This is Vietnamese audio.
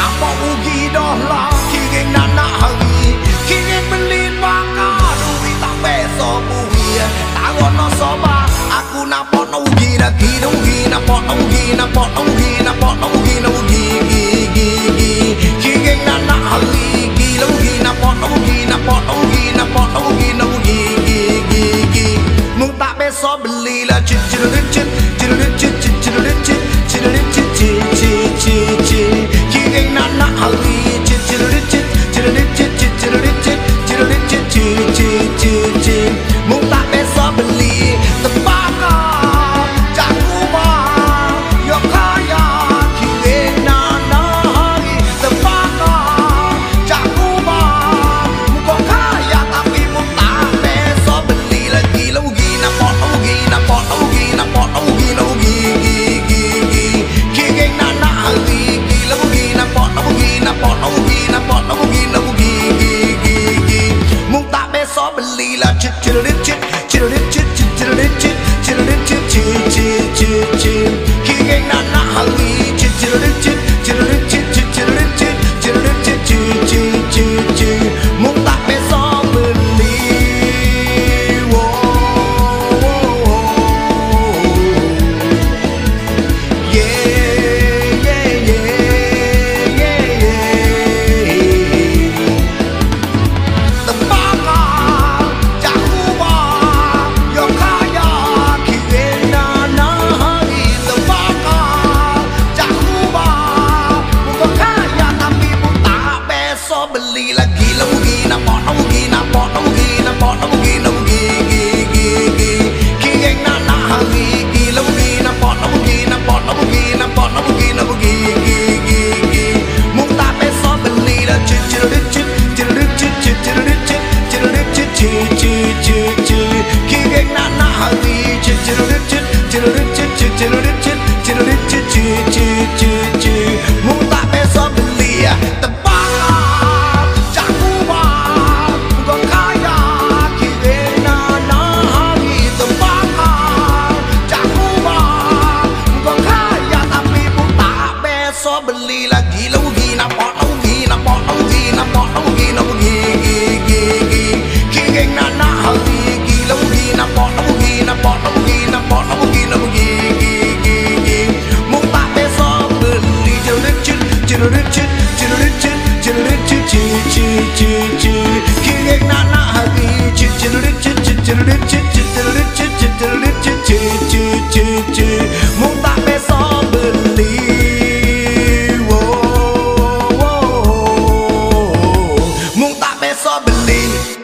na mo ugi do la ki ge na na ha gi ki ge min li ba ka du vi ta so bu ta go no so aku na po ugi na ki no ugi na po ugi na po ugi na po ugi na ugi gi gi gi ki ge na na ha gi gi lo ugi ugi na po ugi na po ugi na ugi gi gi gi mu ta be so like chick it. beli lagi Lawi nak pot, lawi nak pot, lawi nak pot, lawi believe